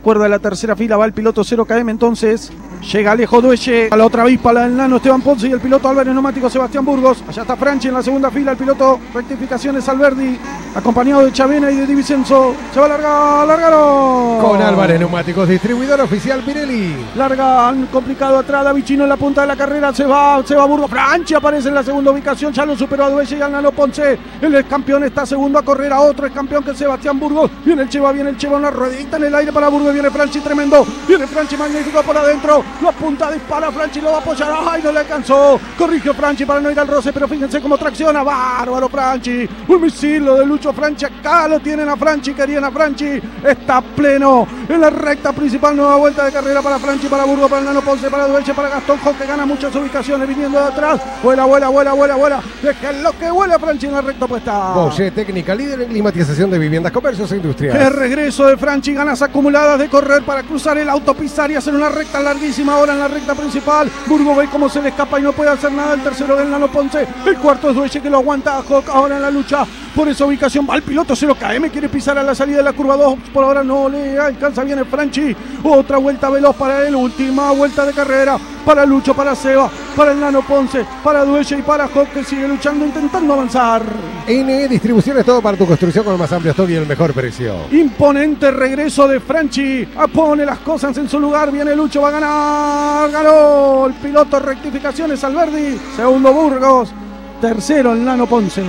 cuerda de la tercera fila, va el piloto 0KM entonces. Llega Alejo Duelle a la otra avispa, la del nano Esteban Ponce y el piloto Álvarez Neumático Sebastián Burgos. Allá está Franchi en la segunda fila, el piloto rectificaciones Alberdi, acompañado de Chavena y de Di Vicenzo. Se va a largar, largaron. Con Álvarez Neumáticos, distribuidor oficial Pirelli. Larga, complicado atrás, Davichino en la punta de la carrera, se va, se va Burgos. Franchi aparece en la segunda ubicación, ya lo superó a Duelle y nano Ponce. El ex campeón está segundo a correr a otro ex campeón que es Sebastián Burgos. Viene el Cheva, viene el Cheva, una ruedita en el aire para Burgos, viene Franchi tremendo. Viene Franchi magnífico por adentro. Lo apunta, dispara, Franchi lo va a apoyar. ¡Ay, no le alcanzó! Corrigió Franchi para no ir al roce, pero fíjense cómo tracciona. Bárbaro Franchi. Un misil lo de Lucho Franchi. Acá lo tienen a Franchi, querían a Franchi. Está pleno en la recta principal. Nueva vuelta de carrera para Franchi, para Burgos, para el Nano Ponce, para Duelche, para Gastón Jo, que gana muchas ubicaciones viniendo de atrás. Vuela, vuela, vuela, vuela, vuela. Déjenlo que vuela Franchi en la recta puesta. Boche Técnica, líder en climatización de viviendas, comercios e industriales. El regreso de Franchi, ganas acumuladas de correr para cruzar el autopisar y hacer una recta larguísima ahora en la recta principal. Burgo ve cómo se le escapa y no puede hacer nada. El tercero del Nano Ponce. El cuarto es Dueche que lo aguanta a Hawk ahora en la lucha. Por esa ubicación va el piloto 0KM, quiere pisar a la salida de la curva 2. Por ahora no le alcanza, viene Franchi. Otra vuelta veloz para él, última vuelta de carrera. Para Lucho, para Seba, para el Nano Ponce, para Dueche y para Hawk que sigue luchando, intentando avanzar. NE Distribuciones, todo para tu construcción con el más amplio stock y el mejor precio. Imponente regreso de Franchi. Pone las cosas en su lugar. Viene Lucho, va a ganar. Ganó el piloto rectificaciones Alberdi. Segundo Burgos. Tercero el Nano Ponce.